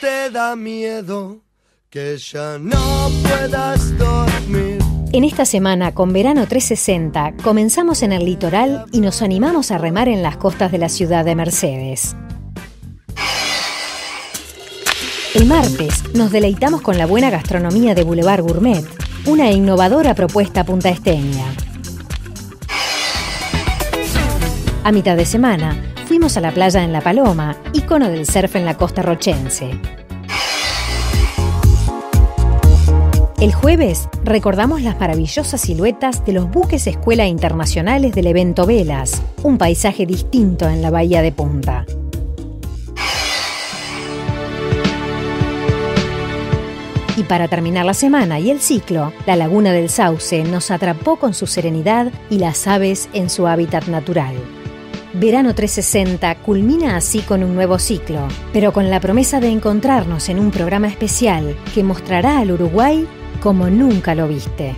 te da miedo que ya no puedas dormir. En esta semana, con Verano 360, comenzamos en el litoral y nos animamos a remar en las costas de la ciudad de Mercedes. El martes nos deleitamos con la buena gastronomía de Boulevard Gourmet, una innovadora propuesta punta esteña. A mitad de semana, fuimos a la playa en La Paloma, icono del surf en la costa rochense. El jueves recordamos las maravillosas siluetas de los buques escuela internacionales del evento Velas, un paisaje distinto en la bahía de Punta. Y para terminar la semana y el ciclo, la laguna del Sauce nos atrapó con su serenidad y las aves en su hábitat natural. Verano 360 culmina así con un nuevo ciclo, pero con la promesa de encontrarnos en un programa especial que mostrará al Uruguay como nunca lo viste.